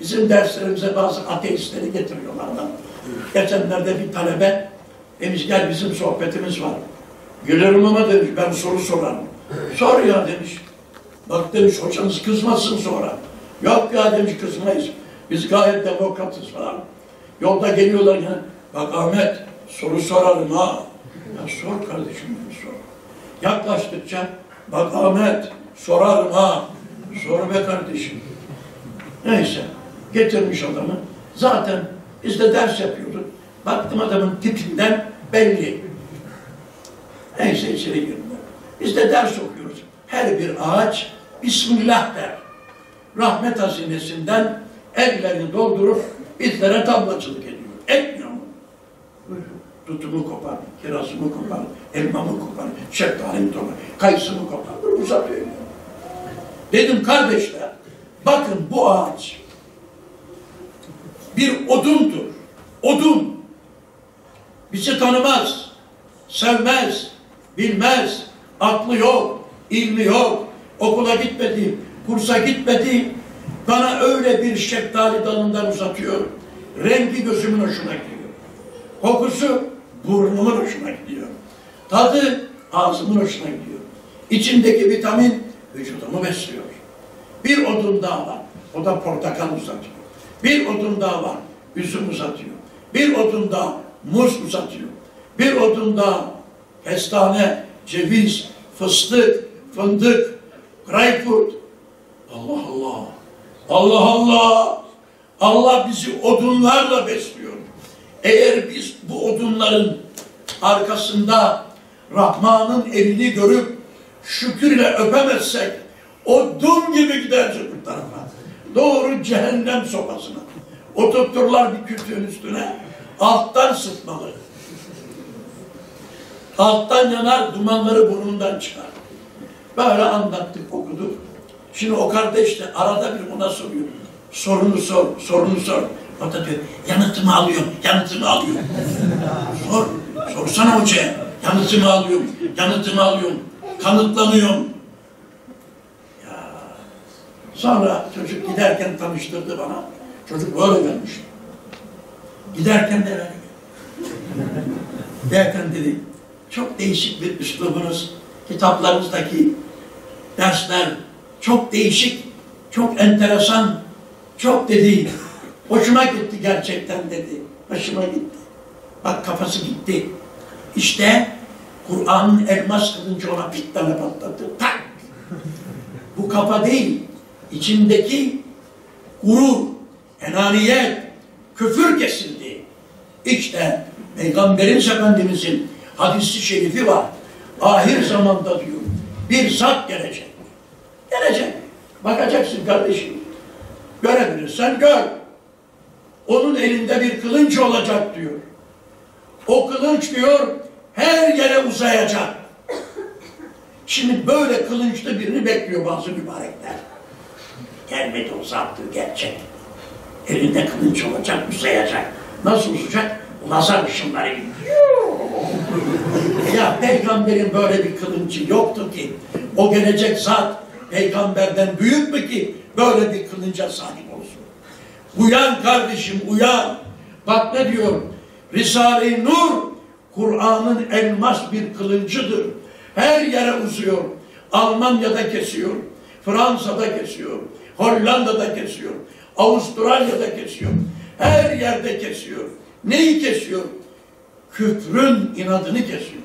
Bizim derslerimize bazı ateistleri getiriyorlar adam. Geçenlerde bir talebe demiş gel bizim sohbetimiz var. Gülerim ama demiş ben soru sorarım. Sor ya demiş. Bak demiş hocanız kızmasın sonra. Yok ya demiş kızmayız. Biz gayet demokratız falan. Yolda geliyorlar yine. Bak Ahmet soru sorarım ha. Ya sor kardeşim sor. Yaklaştıkça bak Ahmet sorarım ha. Sor be kardeşim. Neyse getirmiş adamı. Zaten biz de ders yapıyorduk. Baktım adamın tipinden belli. Neyse içeri girdiler. Biz de ders okuyoruz. Her bir ağaç Bismillah der. Rahmet hazinesinden ellerini doldurup bizlere tablacılık ediyor. Etmiyor mu? Tutumu kopar, kirazımı kopar, elmamı kopar, şeftalimi kopar, kayısımı kopar. Uzatıyor. Dedim kardeşler, bakın bu ağaç bir odundur. Odun. Bizi tanımaz, sevmez, bilmez, aklı yok, ilmi yok, okula gitmedi, kursa gitmedi. Bana öyle bir şeftali dalından uzatıyor. Rengi gözümün hoşuna gidiyor. Kokusu burnumun hoşuna gidiyor. Tadı ağzımın hoşuna gidiyor. İçindeki vitamin vücudumu besliyor. Bir odun daha var. O da portakal uzatıyor. Bir odun daha var. Üzüm uzatıyor. Bir odun daha muz uzatıyor. Bir odun daha kestane, ceviz, fıstık, fındık, greyfurt. Allah Allah. Allah Allah. Allah bizi odunlarla besliyor. Eğer biz bu odunların arkasında Rahman'ın elini görüp şükürle öpemezsek odun gibi gideriz öbür tarafa. Doğru cehennem sopasına. Oturturlar bir kütüğün üstüne alttan sıtmalı. Alttan yanar dumanları burnundan çıkar. Böyle anlattık okuduk. Şimdi o kardeş de arada bir ona soruyor. Sorunu sor, sorunu sor. O da diyor, yanıtımı alıyorum, yanıtımı alıyorum. sor, sorsana hocaya. Yanıtımı alıyorum, yanıtımı alıyorum. Kanıtlanıyorum. Sonra çocuk giderken tanıştırdı bana. Çocuk böyle gelmiş. Giderken de böyle Giderken dedi, çok değişik bir üslubunuz, kitaplarınızdaki dersler çok değişik, çok enteresan, çok dedi. Hoşuma gitti gerçekten dedi. Hoşuma gitti. Bak kafası gitti. İşte Kur'an'ın elmas kılıncı ona bir tane patladı. Tak! Bu kafa değil. İçindeki gurur, enaniyet, küfür kesildi. İşte Peygamberimiz Efendimizin hadisi şerifi var. Ahir zamanda diyor. Bir zat gelecek. Gelecek. Bakacaksın kardeşim. Görebilirsen gör. Onun elinde bir kılınç olacak diyor. O kılınç diyor her yere uzayacak. Şimdi böyle kılınçlı birini bekliyor bazı mübarekler. Gelmedi uzattı gerçek. Elinde kılınç olacak, uzayacak. Nasıl uzayacak? Lazer ışınları gibi. ya peygamberin böyle bir kılıncı yoktu ki. O gelecek zat peygamberden büyük mü ki böyle bir kılınca sahip olsun? Uyan kardeşim uyan. Bak ne diyor? Risale-i Nur Kur'an'ın elmas bir kılıncıdır. Her yere uzuyor. Almanya'da kesiyor. Fransa'da kesiyor. Hollanda'da kesiyor. Avustralya'da kesiyor. Her yerde kesiyor. Neyi kesiyor? Küfrün inadını kesiyor.